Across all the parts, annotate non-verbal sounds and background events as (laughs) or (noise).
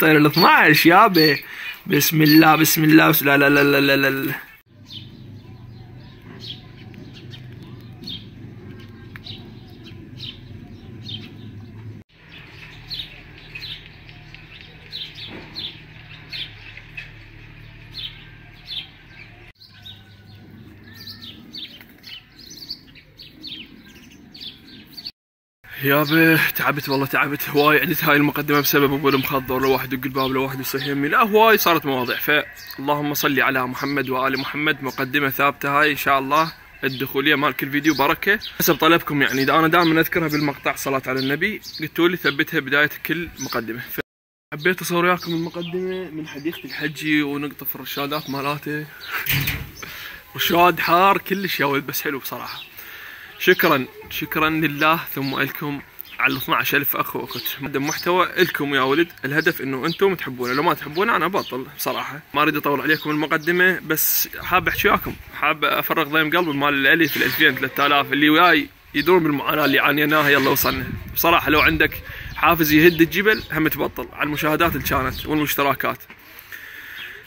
طير ال 12 يابا بسم الله بسم الله لا لا لا لا لا, لا, يابا تعبت والله تعبت. هواي عدت هاي المقدمة بسبب أبو المخضر لو واحد يدق الباب لو واحد يصيح يمي. لا هواي صارت مواضيع. فاللهم صل على محمد وآل محمد مقدمة ثابتة هاي إن شاء الله. الدخولية مال كل فيديو بركة. حسب طلبكم يعني. أنا دائما أذكرها بالمقطع صلاة على النبي قلتوا لي ثبتها بداية كل مقدمة. حبيت أصور وياكم المقدمة من حديقة الحجي ونقطف الرشادات مالاته (laughs) رشاد حار كلش يا ولد بس حلو بصراحة. شكرا. شكرا لله. ثم لكم على 12000 أخ وأخت. مقدم محتوى لكم يا ولد. الهدف إنه أنتم تحبونه. لو ما تحبونه أنا بطل بصراحة. ما أريد أطول عليكم المقدمة بس حاب أحكي وياكم. حاب أفرغ ضيم قلبي مال العلي في ال 2000 3000 اللي وياي يدرون بالمعاناة اللي عانيناها. يلا وصلنا. بصراحة لو عندك حافز يهد الجبل هم تبطل. على المشاهدات اللي كانت والمشتركات.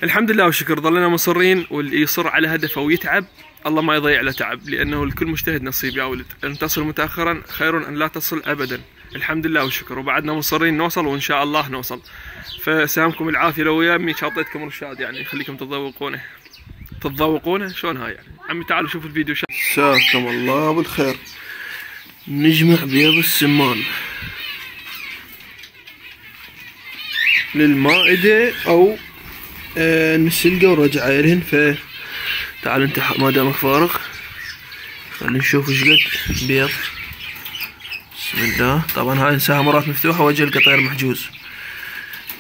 الحمد لله والشكر. ظلنا مصرين واللي يصر على هدفه ويتعب. الله ما يضيع له تعب لأنه لكل مجتهد نصيب يا ولد. أن تصل متاخرا خير أن لا تصل ابدا. الحمد لله والشكر. وبعدنا مصرين نوصل وإن شاء الله نوصل. فسامكم العافية لو يمي شاطيتكم رشاد يعني خليكم تتذوقونه. تتذوقونه؟ شلون هاي يعني؟ عمي تعالوا شوفوا الفيديو جزاكم الله بالخير نجمع بيض السمان. للمائدة أو آه نسلقه ورجع يرهن ف تعال انت ما دامك فارغ خلينا نشوف إيش قد. بيض. بسم الله. طبعا هاي نساها مرات مفتوحة وجه القطير محجوز.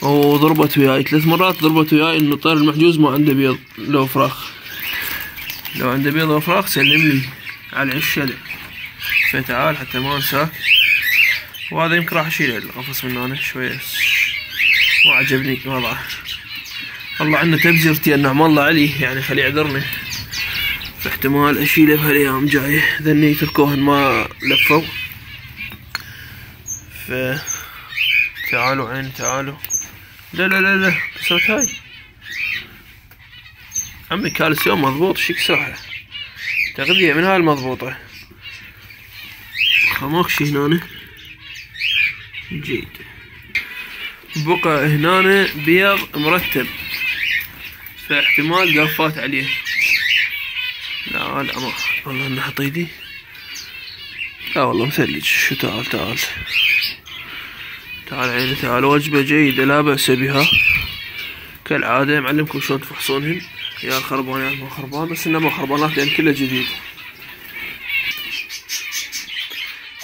وضربت وياي. ثلاث مرات ضربت وياي إنه الطير المحجوز ما عنده بيض لو فراخ. لو عنده بيض وفراخ سلم لي على العشة فتعال حتى ما انساك وهذا يمكن راح اشيله القفص من هنا شوية. ما عجبني وضعه والله عندنا تبزرتي النعم الله عليه يعني خليه يعذرني. فاحتمال اشيله بهالايام جاية ذني يتركوهن ما لفوا. ف تعالوا عين تعالوا. لا لا لا لا كسرت هاي. عمي كالسيوم مضبوط شيك صح تغذية من هاي المضبوطة. خماكشي هنا جيد بقى هنا بيض مرتب. فاحتمال قفات عليه. لا لا ما والله انه حط ايدي لا والله مثلج شو تعال تعال. تعال عيني تعال. وجبة جيدة لا بأس بها. كالعادة معلمكم شلون تفحصونهن؟ يا خربان يا ما خربان بس إنه ما خربانات لأن كله جديد.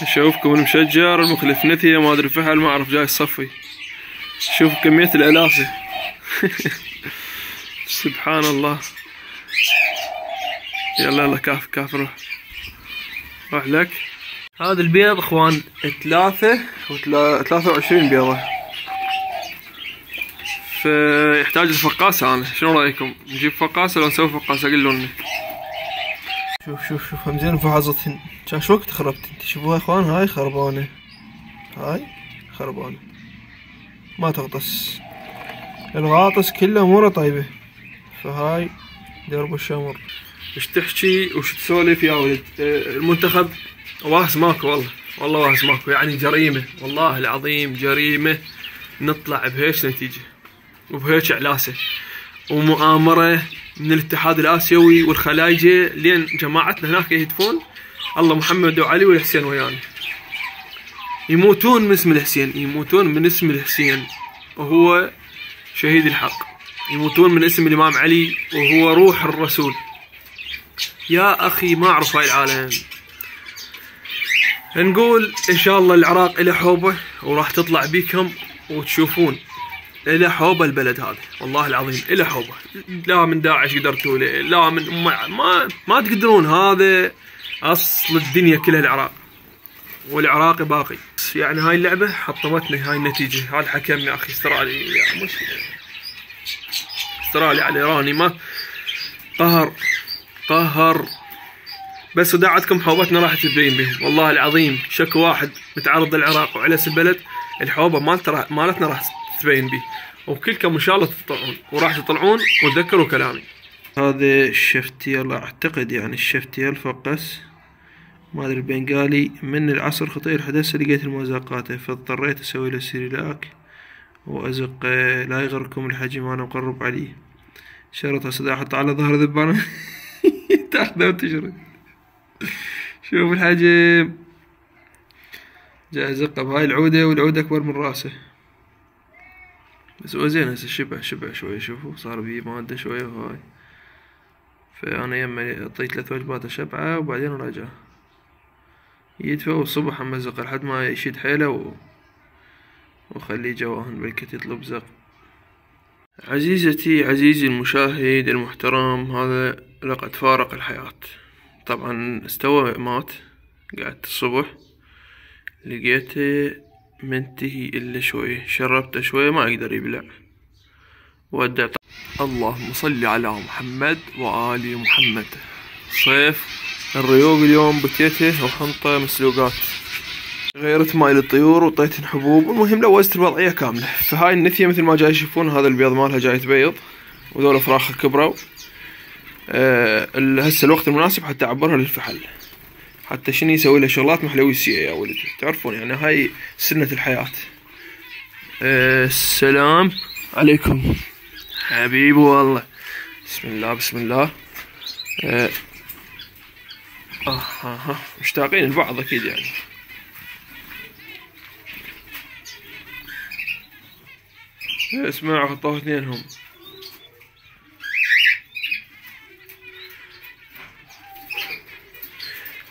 أشوفكم المشجر المخلف نثية ما أدري فحل ما أعرف جاي الصفي شوف كمية الألافة. (laughs) سبحان الله. يلا يلا كاف كاف روح. روح لك. هذا البيض اخوان. ثلاثة ثلاثة وعشرين بيضة. فيحتاج الفقاسة أنا. شنو رأيكم؟ نجيب فقاسة لو نسوي فقاسة قلوا لنا شوف شوف شوف هم زين فحصتهن شو وقت خربت أنت؟ شوفوها إخوان؟ هاي خربانة. هاي خربانة. ما تغطس. الغاطس كله اموره طيبة. فهاي درب الشمر. إيش تحكي وش تسولف يا ولد؟ المنتخب واهس ماكو والله. والله واهس ماكو. يعني جريمة. والله العظيم جريمة. نطلع بهيش نتيجة. وبهيش علاسة ومؤامرة من الاتحاد الآسيوي والخلايجة لين جماعتنا هناك يهتفون. الله محمد وعلي والحسين ويانا. يموتون من اسم الحسين. يموتون من اسم الحسين. وهو شهيد الحق. يموتون من اسم الإمام علي. وهو روح الرسول. يا أخي ما أعرف هاي العالم. نقول إن شاء الله العراق إلى حوبة وراح تطلع بيكم وتشوفون إلى حوبة البلد هذا. والله العظيم إلى حوبة. لا من داعش قدرتوا لا من ما, ما, ما تقدرون. هذا أصل الدنيا كلها العراق. والعراق باقي. يعني هاي اللعبة حطمتنا هاي النتيجة. هاي الحكم يا أخي استرالي. يا مش استرالي على الإيراني ما قهر. قهر بس وداعتكم حوبتنا راح تبين بهم والله العظيم شكو واحد متعرض للعراق وعلى البلد الحوبة مالتنا مالتنا راح تبين به وكلكم إن شاء الله تطلعون. وراح تطلعون وتذكروا كلامي. هذا الشفتيل أعتقد يعني الشفتيل فقس أدري البنغالي من العصر خطير حدث لقيت المذاقاته فاضطريت أسوي له سيريلاك. وأزق لا يغركم الحجم أنا مقرب عليه. شرط هسه أحط على ظهر ذبانة. (laughs) تاخذه وتشرد شوف الحجم. جاي ازقه بهاي العودة والعودة أكبر من رأسه. بس هو زين هسه شبع شبع شوي شوفوا صار بيه مادة شوية وهاي فأنا يما أعطيه ثلاث وجبات أشبعه وبعدين راجع. يدفى والصبح أمزقه لحد ما يشد حيله و... وخليه جواهن بلكت يطلب زق. عزيزتي عزيزي المشاهد المحترم هذا لقد فارق الحياة. طبعا استوى مات قعدت الصبح. لقيته منتهي إلا شوي شربته شوي ما يقدر يبلع. ودع اللهم صل على محمد وآل محمد. صيف. الريوق اليوم بتيته وحنطة مسلوقات. غيرت ماي للطيور وطيتن حبوب المهم لوزت الوضعية كاملة. فهاي النثية مثل ما جاي تشوفون هذا البيض مالها جاي تبيض وذول فراخ كبروا. هسه الوقت المناسب حتى أعبرها للفحل. حتى شنو يسوي لها شغلات محلويسية يا ولدي. تعرفون يعني هاي سنة الحياة. أه السلام عليكم. حبيبي والله. بسم الله بسم الله. آه آه مشتاقين لبعض أكيد يعني. اسمعوا خطوه اثنين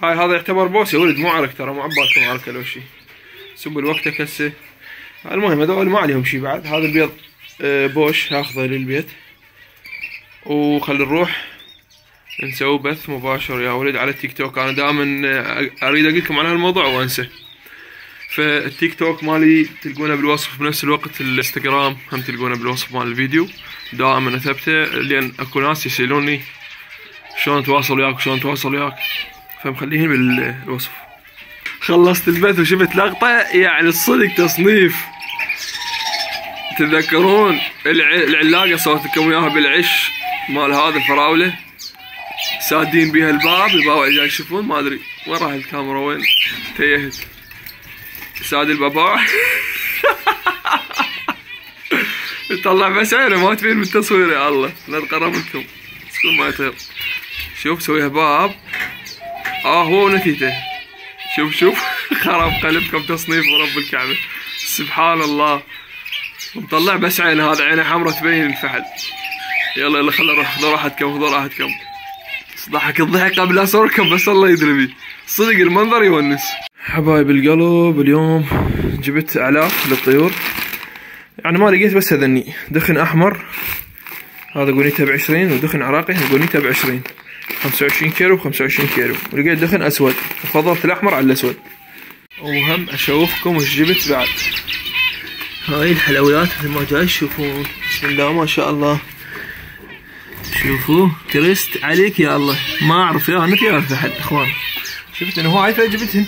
هاي هذا يعتبر بوس يا ولد مو عرك ترى مو عبالكم عركة لو شي سب الوقت هسه المهم هذول ما عليهم شي بعد. هذا البيض آه، بوش هاخذه للبيت. وخلي نروح نسوي بث مباشر. يا ولد على التيك توك. أنا دائما آه، أريد أقول لكم عن هالموضوع وأنسى. فالتيك توك مالي تلقونه بالوصف بنفس الوقت الإنستغرام هم تلقونه بالوصف مال الفيديو. دائما أثبته لأن أكو ناس يسألوني شلون اتواصل وياك شلون اتواصل وياك. فمخليهن بالوصف. خلصت البث وشفت لقطة يعني الصدق تصنيف. تتذكرون الع- العلاقة صورتكم وياها بالعش مال هذا الفراولة؟ سادين بيها الباب الباب جاي يشوفون ما أدري وين راح الكاميرا وين؟ تيهت. ساد البابا. (laughs) طلع بس عينه ما تبين بالتصوير يا الله لا تقرب لكم ما يطير. شوف سويها باب. آه هو نتيته شوف شوف. (laughs) خرب قلبكم تصنيف ورب الكعبة. سبحان الله. مطلع بس عينه هذا عينه حمرا تبين الفحل. يلا يلا خلنا نروح خذوا راحتكم خذوا راحتكم ضحك الضحك قبل اصوركم بس الله يدري صدق المنظر يونس. حبايب القلب اليوم جبت أعلاف للطيور. يعني ما لقيت بس هذني. دخن أحمر. هذا قونيته بعشرين ودخن عراقي قونيته بعشرين. خمسة وعشرين كيلو بخمسة وعشرين كيلو ولقيت دخن أسود. وفضلت الأحمر على الأسود. وهم أشوفكم وش جبت بعد. هاي الحلويات مثل ما جاي تشوفون بسم الله ما شاء الله. شوفوا. ترست عليك يا الله. ما أعرف يا أنا في أعرف أحد إخوان. شفت انه هاي فجبتهن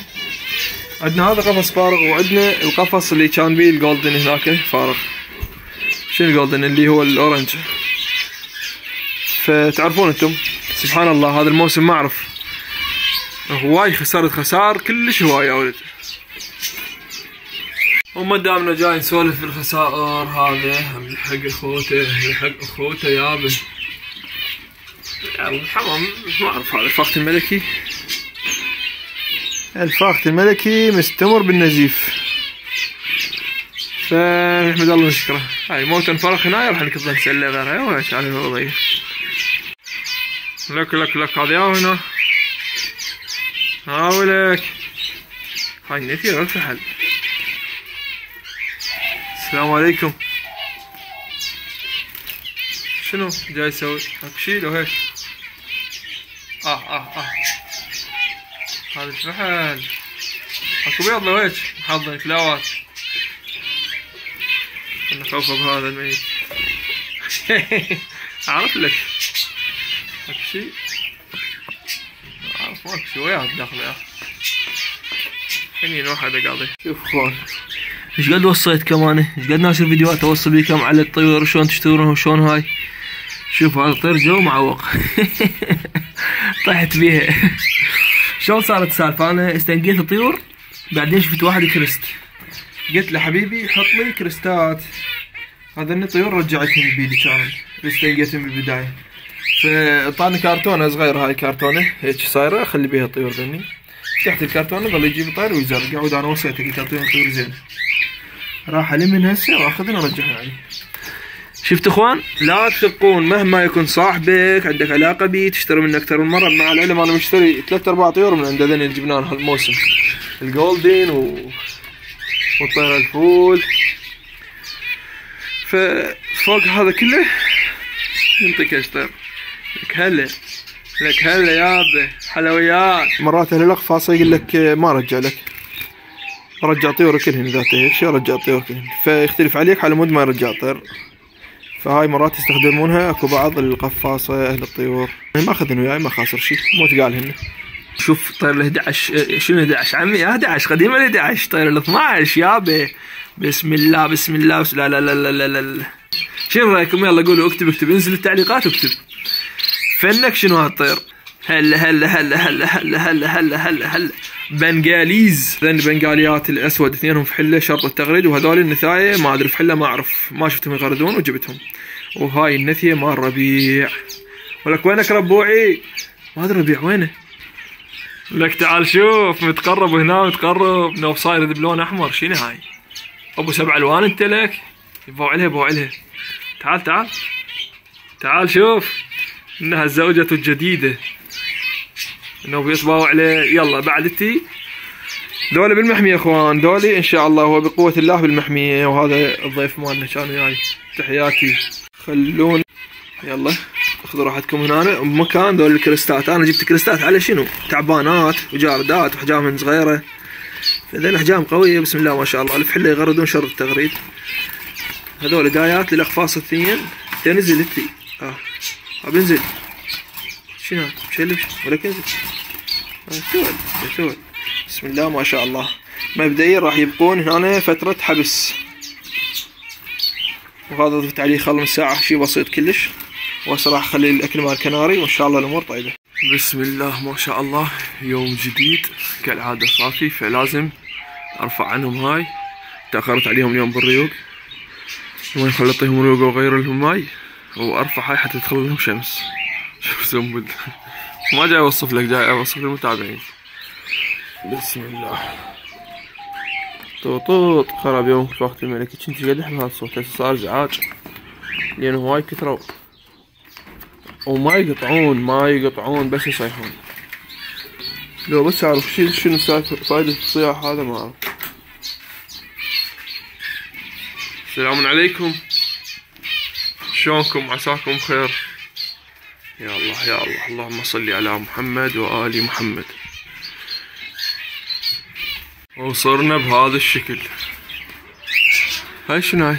عندنا هذا قفص فارغ وعندنا القفص اللي كان بيه ال golden هناك فارغ. شنو ال golden اللي هو ال orange. فتعرفون أنتم؟ سبحان الله هذا الموسم ما أعرف. هواي خسرت خسار كلش هواي يا ولد. وما دامنا جاي نسولف في الخسائر هذا يلحق أخوته يلحق أخوته يابه يعني الحمام ما أعرف هذا الفخت الملكي. الفخت الملكي مستمر بالنزيف. فنحمد الله ونشكره هاي موت انفرخ هنا راح نكض نسأله غيرها وش على الوضعية لك لك لك يا هنا. هاولك. هاي النتي غير فحل السلام عليكم. شنو جاي يسوي؟ اكو شي لو هيك. آه آه آه. هذا الفحل اكو بيض لو هيك. محضن كلاوات أنا خوفه بهذا الميت. (laughs) اعرف لك. شي. خليني واحد اقاضي شوف اخوان إيش قد وصيت كمان؟ إيش قد ناشر فيديوهات اوصل بيكم على الطيور؟ شلون تشترونها وشلون هاي؟ شوف هذا الطير جو معوق (laughs) طحت بيها شلون صارت السالفة؟ أنا استنقيت الطيور بعدين شفت واحد كريست. قلت له حبيبي حط لي كريستات. هذا طيور رجعتهم بيدي اللي استنقيتهم بالبدايه فاعطاني كرتونه صغيره هاي كرتونه هيك صايرة اخلي بيها الطيور ذني. فتحت الكرتونه ظل يجيب طير ويزرق. قاعد أنا وصيته قلت اعطيهم طيور زين. راح المن هسه واخذهم وارجعهم يعني شفت إخوان؟ لا تثقون مهما يكون صاحبك عندك علاقة بيه تشتري منه أكثر من مرة. مع العلم أنا مشتري ثلاث أرباع طيور من عند هذول اللي جبناهم هالموسم. الجولدن و... والطير الفول. ففوق هذا كله ينطيك اشطر لك هلا لك هلا يابا حلويات. مرات أهل الاقفاص يقول لك ما رجع لك. رجع طيور كلهن اذا هيك رجع طيور كلهن فيختلف عليك على مود ما يرجع طير. فهاي مرات يستخدمونها أكو بعض القفاصة أهل الطيور. ما اخذن وياي ما خاسر شي مو تقالهن شوف طير ال 11 شنو 11 عمي 11 قديم ال 11 طير ال 12 يابا بسم الله بسم الله لا لا لا لا, لا, لا. شنو رأيكم؟ يلا قولوا اكتب اكتب انزل التعليقات واكتب فنك شنو هالطير هلا هلا هلا هلا هلا هلا هلا هلا هلا. بنغاليز. ذن بنغاليات الأسود اثنينهم في حلة شرط التغريد وهذول النثاية ما أدري في حلة ما أعرف ما شفتهم يغردون وجبتهم. وهاي النثية مال ربيع. ولك وينك ربوعي؟ ما أدري ربيع وينه؟ لك تعال شوف متقرب هنا متقرب. نوف صاير بلون أحمر. شنو هاي؟ أبو سبع ألوان أنت لك؟ بوع لها لها. تعال تعال. تعال شوف. إنها زوجته الجديده انه بيصبحوا عليه يلا بعد التي. دولة بالمحمية يا إخوان. دولي إن شاء الله هو بقوة الله بالمحمية وهذا الضيف مالنا كان وياي تحياتي. خلون يلا خذوا راحتكم هنا. بمكان دول الكريستات. أنا جبت كريستات على شنو؟ تعبانات وجاردات وحجام صغيرة. فذين احجام قوية بسم الله ما شاء الله. الفحلة يغردون شر التغريد. هذول دايات للأقفاص الثنين تنزل التي. آه بنزل شنو؟ مشلش ولا كنزل تول تول بسم الله ما شاء الله. مبدئيا راح يبقون هنا فترة حبس. وهذا ضفت عليه خل من ساعة شي بسيط كلش. وهسه راح اخلي الأكل مال كناري وإن شاء الله الأمور طيبة. بسم الله ما شاء الله. يوم جديد كالعادة صافي فلازم أرفع عنهم هاي. تأخرت عليهم اليوم بالريوق. ما يخلطيهم ريوق وغير لهم ماي وأرفع هاي حتى تدخل لهم شمس. شوف زنبل ما جاي أوصف لك جاي أوصف للمتابعين بسم الله. طوطوط خراب يومك في وقت الملكي كنت قاعد احب هذا الصوت. صار ازعاج لأنه هواي كثروا وما يقطعون ما يقطعون بس يصيحون. لو بس أعرف شي شنو فائدة الصياح هذا ما أعرف. السلام عليكم. شلونكم؟ عساكم بخير. يا الله يا الله. اللهم صل على محمد وآل محمد. وصرنا بهذا الشكل. هاي شنو هاي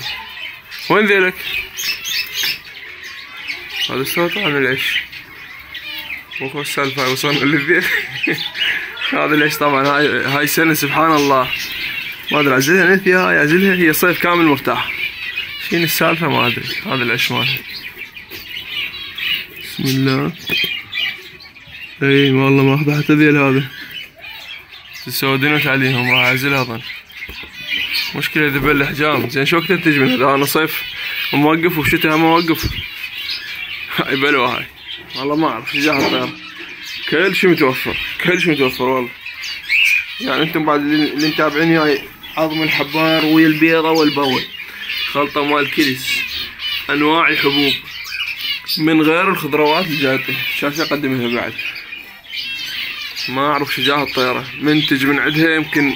وين ذيلك؟ هذا عن العش. وهو السالفة وصلنا للذيل. (laughs) هذا العش طبعا هاي هاي سنة سبحان الله. ما أدري اعزلها نثيها هاي اعزلها هي صيف كامل مرتاح. شنو السالفة؟ ما أدري. هذا العش مالها بسم الله. إي والله ما اخذ حتى ذيل هذا تسودنت عليهم راح أعزلها أظن. مشكلة ذبل الأحجام. زين شو وقت تجي من هذا؟ أنا صيف. موقف وشتاء موقف. هاي بلوى هاي. والله ما أعرف جاه الطير كل شيء متوفر. كل شيء متوفر والله. يعني أنتم بعد اللي متابعيني هاي عظم الحبار ويا البيضة والبول. خلطة مال كيس أنواع الحبوب من غير الخضروات اللي جايته شاشة اقدمها بعد؟ ما أعرف شجاع الطيرة منتج من عندها يمكن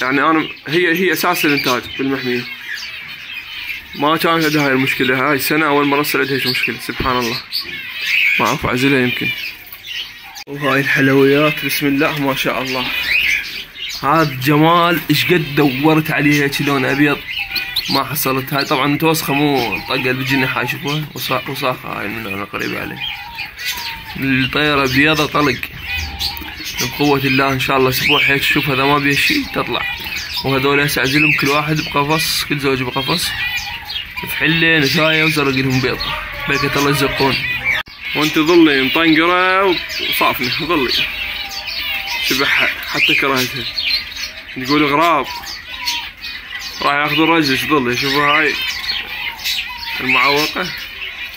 يعني أنا هي هي أساس الإنتاج بالمحمية. ما كان عندها هاي المشكلة. هاي السنة أول مرة صار عندها مشكلة. سبحان الله. ما أعرف أعزلها يمكن. وهاي الحلويات. بسم الله. ما شاء الله. هذا جمال. إيش قد دورت عليها؟ لون أبيض. ما حصلت. هاي طبعا متوسخة مو طقه بالجنح هاي شوفوها وساخه هاي من أنا قريبه عليه. الطيرة بيضة طلق. بقوة الله إن شاء الله أسبوع هيك شوف هذا ما بيه شيء تطلع. وهذول هسه أعزلهم كل واحد بقفص كل زوج بقفص. فحله نتايه وزرق لهم بيض بركة الله يزقون وأنت ظلي مطنقرة وصافنة ظلي. شبح حتى كرهتها. يقول غراب. راح ياخذوا الرجل ظلي شوفوا هاي المعوقة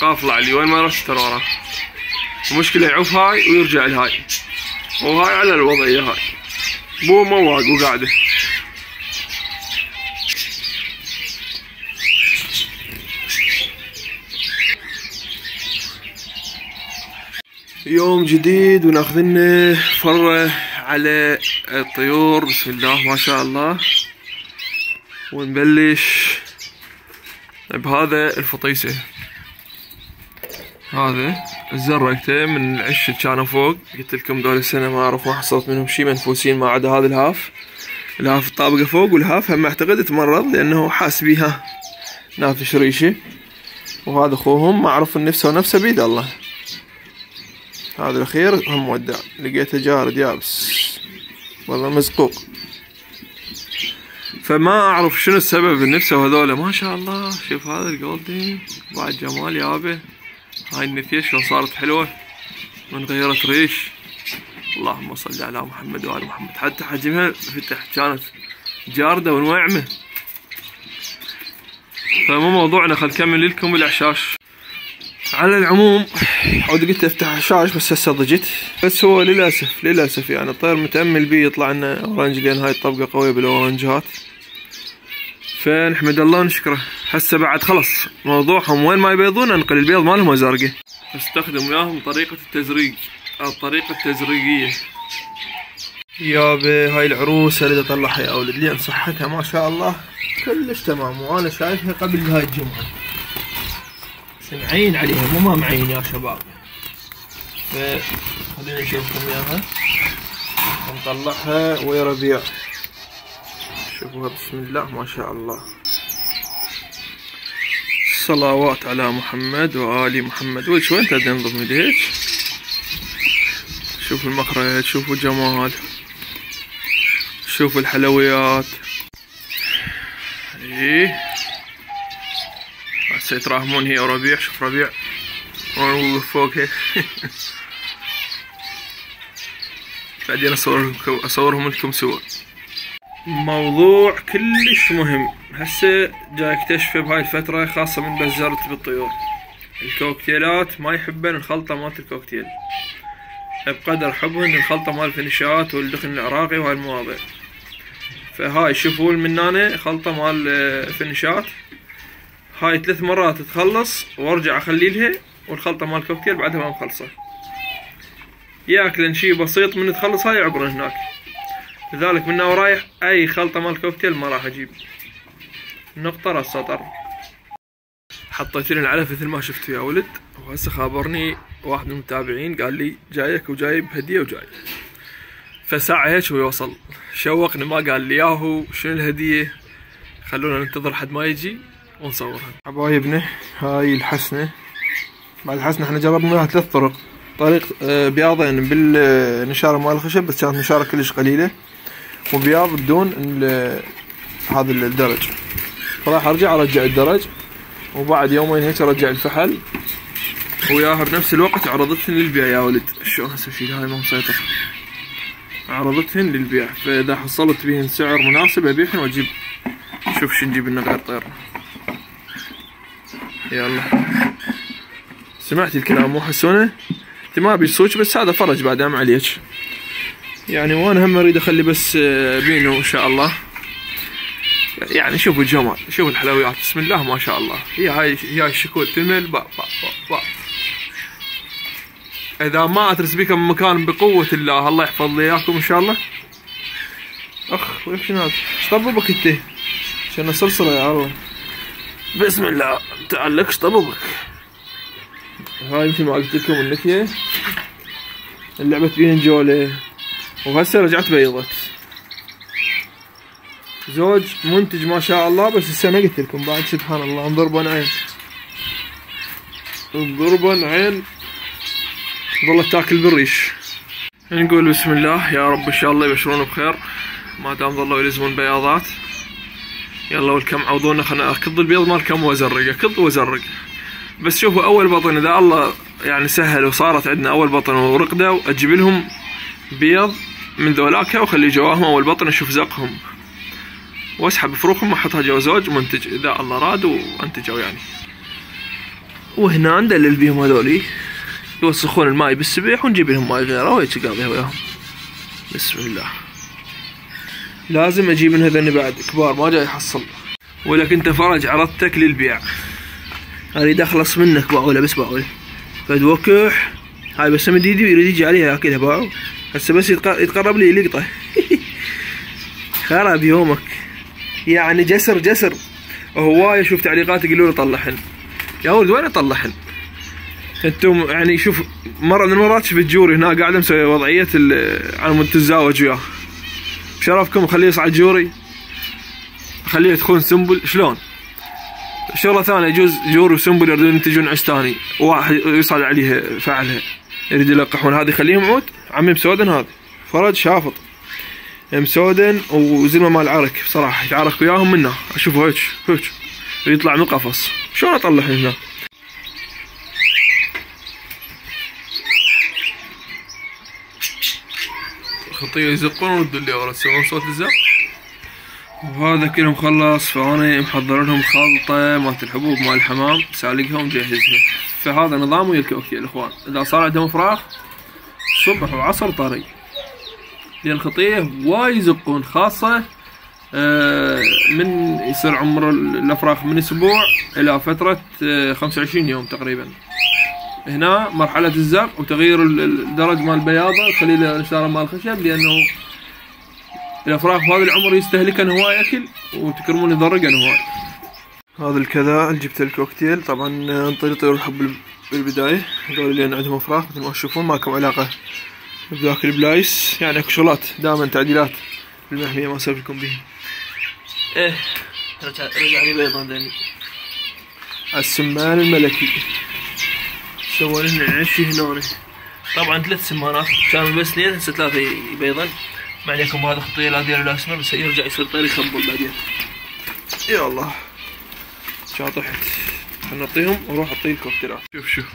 قافلة علي وين ما رشت ترى وراه. المشكلة يعوف هاي ويرجع لهاي. وهاي على الوضعية هاي. مو مواق وقاعدة يوم جديد وناخذ لنا فرة على الطيور بسم الله ما شاء الله. ونبلش. بهذا الفطيسة. هذا زرقته من العش كانوا فوق. قلت لكم دول السنة ما أعرف ما حصلت منهم شي منفوسين ما عدا هذا الهاف. الهاف الطابقة فوق وال half هم أعتقد تمرض لأنه حاس بيها. نافش ريشه وهذا أخوهم ما أعرف نفسه ونفسه بيد الله. هذا الأخير هم مودع. لقيته جارد يابس. والله مزقوق. فما أعرف شنو السبب النفسه وهذولا ما شاء الله. شوف هذا الجولدين بعد جمال يابه. هاي النفيه شلون صارت حلوة. من غيرت ريش. اللهم صل على محمد وآل محمد. حتى حجمها فتح كانت جاردة ونوعمة. فمو موضوعنا. خل نكمل لكم الاعشاش على العموم عود قلت أفتح عشاش بس هسه ضجت. بس هو للاسف للأسف يعني الطير متأمل بيه يطلع لنا orange لأن هاي الطبقة قوية بالاورنجات فنحمد الله ونشكره. هسه بعد خلص موضوعهم وين ما يبيضون أنقل البيض مالهم وزارقه أستخدم وياهم طريقة التزريق أو الطريقة التزريقيه يابا هاي العروسة اللي اطلعها يا أولد. لين صحتها ما شاء الله. كلش تمام وأنا شايفها قبل هاي الجمعة. بس معين عليها مو ما معين يا شباب. خلينا نشوفكم إياها. نطلعها ويا ربيع. شوفوها بسم الله ما شاء الله. صلوات على محمد وآل محمد. وش وين تدري انضم هيك شوفوا المخرج شوفوا الجمال. شوفوا الحلويات. إيه. هسه يتراهمون هي وربيع شوف ربيع. وفوق فوق (laughs) بعدين أصور لكم أصورهم لكم سوا. موضوع كلش مهم. هسه جاي اكتشفه بهاي الفترة خاصة من بزرت بالطيور. الكوكتيلات ما يحبن الخلطة مالت الكوكتيل. بقدر حبهن الخلطة مال الفنشات والدخن العراقي وهاي المواضيع. فهاي شوفوا من هنا خلطة مال فنشات هاي ثلاث مرات تخلص وارجع اخلي لها والخلطة مال الكوكتيل بعدها ما مخلصة. ياكلن شي بسيط من تخلص هاي عبرن هناك. لذلك من ورايح أي خلطة مال كوكتيل ما راح أجيب. نقطة راس سطر. حطيت لي العلف مثل ما شفتوا يا ولد. وهسه خابرني واحد من المتابعين قال لي جايك وجايب هدية وجاي فساعة هيك ويوصل شوقني ما قال لي ياهو شنو الهدية؟ خلونا ننتظر حد ما يجي. ونصورها. حبايبنا هاي الحسنة. بعد الحسنة إحنا جربنا لها ثلاث طرق. طريق آه، بياضين بالنشارة مال الخشب بس كانت نشارة كلش قليلة. وبياض بدون هذا الدرج. فراح ارجع ارجع الدرج. وبعد يومين هيك ارجع الفحل. وياها بنفس الوقت عرضتهن للبيع. يا ولد شلون هسه اشيل هاي ما مسيطر؟ عرضتهن للبيع. فإذا حصلت بهن سعر مناسب أبيعهن وأجيب. شوف شو نجيب لنا غير طير يلا. سمعتي الكلام مو حسونه؟ انت ما أبي بس هذا فرج بعد ام عليك. يعني وأنا هم أريد أخلي بس آه، بينو إن شاء الله. يعني شوفوا الجمال شوفوا الحلويات. بسم الله ما شاء الله. هي هاي هي الشكول تمل با با با با إذا ما اترس بكم مكان بقوة الله الله يحفظ لي إياكم إن شاء الله. أخ وين شنو هذا؟ إيش طببك أنت؟ عشان صلصلة يا الله؟ بسم الله. إيش طببك هاي مثل ما قلت لكم النكية اللعبة بين جولة وهسه رجعت بيضت. زوج منتج ما شاء الله بس السنة قلت لكم. بعد سبحان الله انضربن عين. انضربن عين. ظلت تاكل بالريش. نقول بسم الله. يا رب إن شاء الله يبشرون بخير. ما دام ظلوا يلزمون بياضات. يلا والكم عوضونا خلنا اكض البيض مالكم وأزرق اكض وأزرق. بس شوفوا أول بطن إذا الله يعني سهل وصارت عندنا أول بطن ورقدوا أجيب لهم بيض من ذولاك واخلي جواهم أول بطن أشوف زقهم. واسحب فروخهم وأحطها جوا زوج منتج إذا الله راد وأنتجوا يعني. وهنا ندلل بيهم هذولي. يوسخون الماي بالسبيح ونجيب لهم ماي غيره وهيك قاضيها وياهم. بسم الله. لازم أجيب من هذني بعد. كبار ما جاي يحصل. ولك انت فرج عرضتك للبيع. أريد أخلص منك باعوله بس باعوله فد وكح هاي بس مد ايدي ويريد يجي عليها ياكلها باعو هسه بس يتق- يتقرب لي لقطه (laughs) خرب يومك. يعني جسر جسر. هواي أشوف تعليقات يقولوا لي طلعهن يا ولد وين اطلعهن؟ أنتم يعني شوف مرة من المرات شفت جوري هنا قاعدة مسوي وضعية على مود تتزاوج وياه بشرفكم خليه يصعد جوري خليه يدخلون سنبل. شلون؟ شغلة ثانية يجوز جوري وسنبل يريدون ينتجون عستاني واحد يصعد عليه فعلها يريد يلقحون. هذه خليهم عود. عمي مسودن هذا فرج شافط. مسودن وزلمة مال عرك. بصراحة يتعارك وياهم منه. أشوفه هيك هيك. يطلع من القفص شلون اطلع هنا؟ خطيه يزقون ويردوا لي ورا يسوون صوت الزق. وهذا كله مخلص فأنا محضر لهم خلطة مالت الحبوب مال الحمام سالقها ومجهزها فهذا نظام ويا الكوكي الاخوان إذا صار عندهم فراخ صبح وعصر طري. لأن الخطيه وايد يزقون خاصة آه، من يصير عمر الأفراخ من أسبوع إلى فترة آه، 25 يوم تقريبا. هنا مرحلة الزق وتغيير ال- ال- الدرج مال البياضة تخلي له الإشارة مال الخشب لأنه الأفراخ بهذا العمر يستهلكن هواي أكل وتكرمون يضرقن هواي هذا الكذا اللي جبت الكوكتيل. طبعا نطير طيور الحب بال- بالبداية. هذول اللي عندهم أفراخ مثل ما تشوفون ماكم علاقة بذاك البلايس. يعني أكو شغلات دائما تعديلات بالمحمية ما أسولف لكم بيها. إيه رجع رجع لي بيضا ذني. السمان الملكي. سووا لنا عشي هنا طبعا ثلاث سمانات كانوا بس اثنين هسه ثلاثة يبيضن. ما عليكم هذا خطية لا دير ولا اسمه بس يرجع يصير طير يخبل بعدين. يا الله. شاطحت. نعطيهم وأروح اعطيه الكوكتيلات. شوف شوف.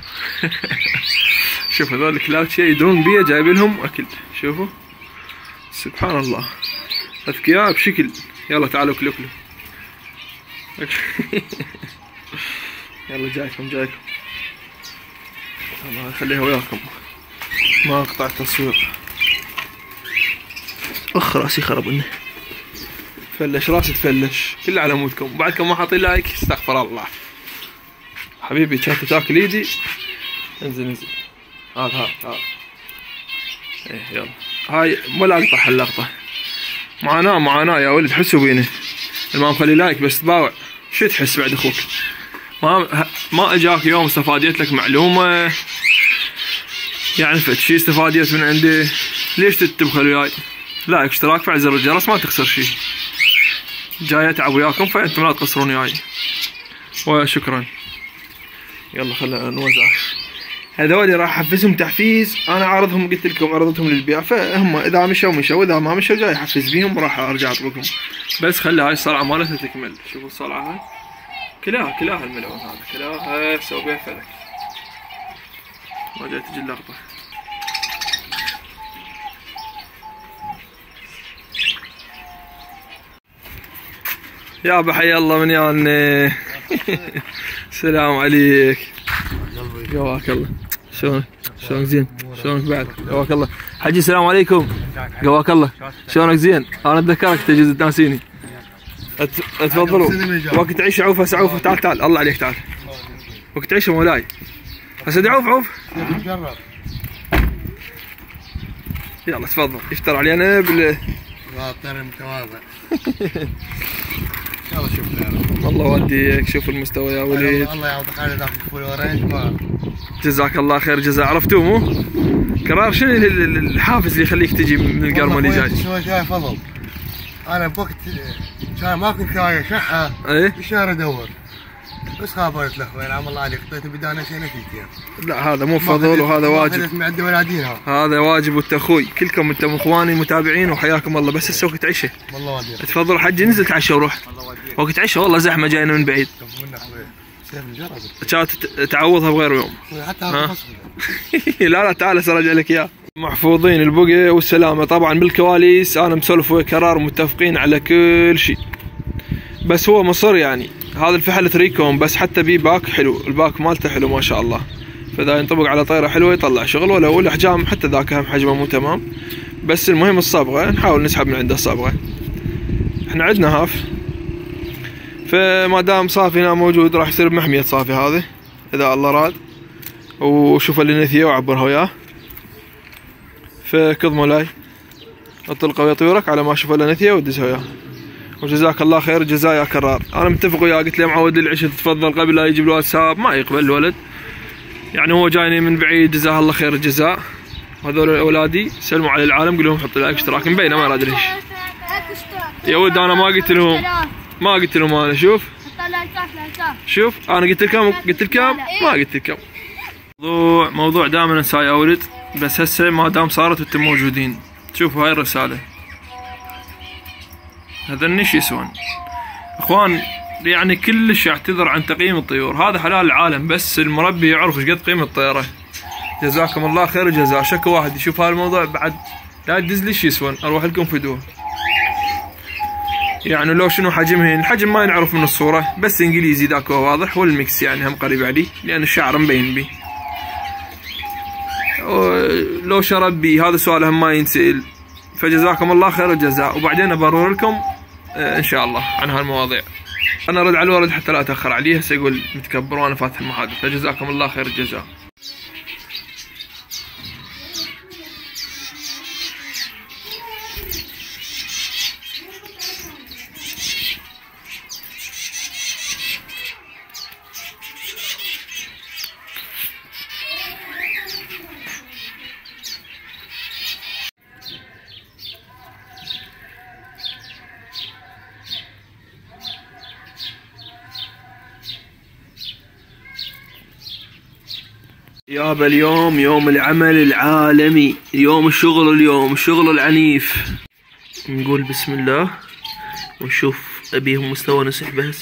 (laughs) شوف هذول الكلاتشي يدرون بيه جايب لهم أكل. شوفوا. سبحان الله. أذكياء بشكل. يلا تعالوا كلوا كلوا. (laughs) يلا جايكم جايكم. الله يخليها وياكم. ما أقطع التصوير. أخ راسي خرب منه فلش راسي تفلش. كله على مودكم. بعدكم ما حاطين like استغفر الله. حبيبي كانت تاكل ايدي انزل انزل. هذا هذا إيه يلا. هاي ولا اقطع هاللقطة. معاناة معاناة يا ولد. حسوا بيني. ما مخلي like بس تباوع شو تحس بعد أخوك؟ ما ما اجاك يوم استفاديت لك معلومة. يعني فد شي استفاديت من عندي. ليش تتبخل وياي؟ like اشتراك فعل زر الجرس ما تخسر شي. جاي اتعب وياكم فانتم لا تقصرون وياي. وشكرا. يلا خلينا نوزع. هذول راح أحفزهم تحفيز. أنا عارضهم قلت لكم عرضتهم للبيع. فهم إذا مشوا مشوا. اذا ما مشوا جاي أحفز بيهم وراح أرجع اطلقهم بس خلي هاي الصلعة مالتها تكمل. شوفوا الصلعة هاي. كلها كلها الملعون هذا كلها سوي بها فلك. ما جاي تجي اللقطة. يا أبا حي الله من يالنا السلام (laughs) عليك. قواك الله. شلونك؟ شلونك زين؟ شلونك بعد؟ قواك الله. حجي السلام عليكم. قواك الله. شلونك زين؟ أنا أتذكرك تجوز تناسيني أتفضلوا. وقت تعيش عوفه سعوفه تعال تعال. الله عليك تعال. وقت تعيش مولاي. هسه عوف عوف. يلا تفضل. افطر علينا بال واطر متواضع. (laughs) يلا شوف الله وديك شوف المستوى يا وليد الله يعوض خير ذاك الفول اورنج ما جزاك الله خير جزاء. عرفتوه مو؟ كرار شنو ال- ال- الحافز اللي يخليك تجي من القرمة اللي جاي؟ شوي شوي فضل. أنا بوقت كان ما كنت لاقي شحة. في الشارع ادور بس خابرت الاخوان عم الله عليك. اعطيته بدانا شيء نتيجه لا هذا مو فضل وهذا واجب. ولادينها هذا واجب وانت أخوي. كلكم أنتم إخواني متابعين وحياكم الله. بس هسه وقت عشاء والله وديك تفضل حجي نزل تعشى وروح وقت عشاء والله زحمة جاينا من بعيد. كانت تعوضها بغير يوم. حتى (laughs) لا لا تعال سراجع لك إياه. محفوظين البقى والسلامة. طبعا بالكواليس أنا مسولف ويا كرار متفقين على كل شيء. بس هو مصر يعني. هذا الفحل تريكوم بس حتى بيه باك حلو. الباك مالته حلو ما شاء الله. فإذا ينطبق على طيرة حلوة يطلع شغل ولو الأحجام حتى ذاك هم حجمه مو تمام. بس المهم الصبغة نحاول نسحب من عنده الصبغة. إحنا عندنا هاف. فما دام صافي هنا موجود راح يصير بمحمية صافي هذه إذا الله راد. وشوف اللي نثيه وعبرها وياه. فكظ مولاي اطلقه ويا طيورك على ما أشوف الا نثيه ودزها وياه وجزاك الله خير جزاء يا كرار. أنا متفق وياه قلت له معود العشاء تتفضل قبل لا يجيب الواتساب ما يقبل الولد. يعني هو جايني من بعيد جزاه الله خير الجزاء هذول أولادي سلموا على العالم قول لهم حطوا لايك اشتراك مبينه ما أدري إيش. يا ولد أنا ما قلت لهم ما قلت لهم أنا شوف. شوف أنا قلت لكم قلت لكم ما قلت لكم. موضوع موضوع دائما انساه يا ولد بس هسه ما دام صارت وأنتم موجودين. شوفوا هاي الرسالة. هذا النش يسوون. اخوان يعني كلش اعتذر عن تقييم الطيور. هذا حلال العالم بس المربي يعرف إيش قد قيمة الطيره جزاكم الله خير الجزاء شكو واحد يشوف هذا الموضوع بعد. لا تدز لي إيش يسوون؟ أروح لكم فدوه. يعني لو شنو حجمهن الحجم ما ينعرف من الصورة بس إنجليزي ذاك واضح والميكس يعني هم قريب عليه لأن الشعر مبين بيه لو شرب بي هذا سؤال هم ما ينسأل. فجزاكم الله خير الجزاء. وبعدين برر لكم آه، إن شاء الله عن هالمواضيع. أنا أرد على الولد حتى لا أتأخر عليه هسه يقول متكبر وأنا فاتح المحادثة. فجزاكم الله خير الجزاء. يابا اليوم يوم العمل العالمي. اليوم الشغل اليوم الشغل العنيف. نقول بسم الله ونشوف أبيهم مستوى نسحبه هسه